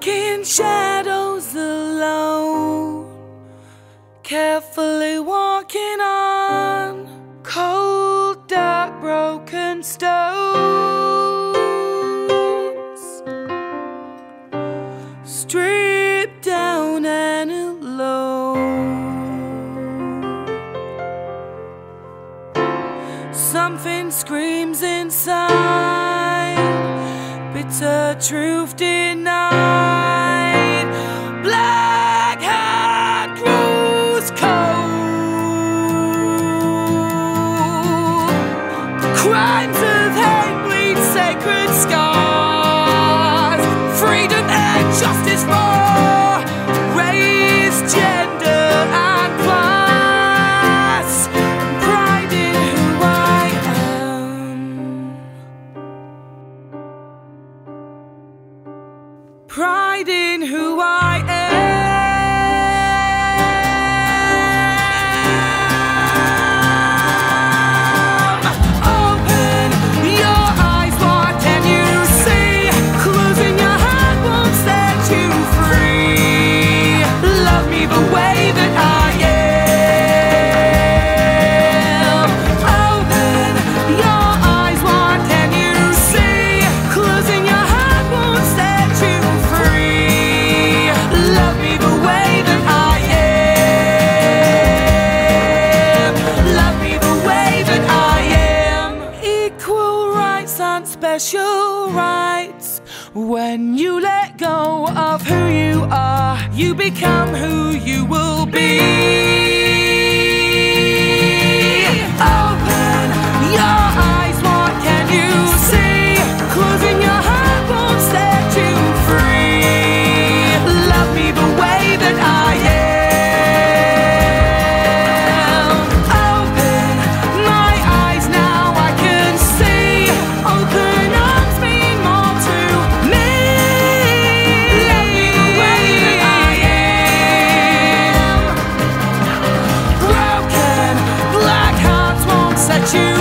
walking shadows alone, carefully walking on cold, dark, broken stones, stripped down and alone. Something screams inside, bitter truth denied. Black hat grows cold. Crimes of hate bleed sacred scars. Freedom and justice for Pride in who I am. Open your eyes, what can you see? Closing your heart won't set you free. Love me the way special rights. When you let go of who you are, you become who you will be.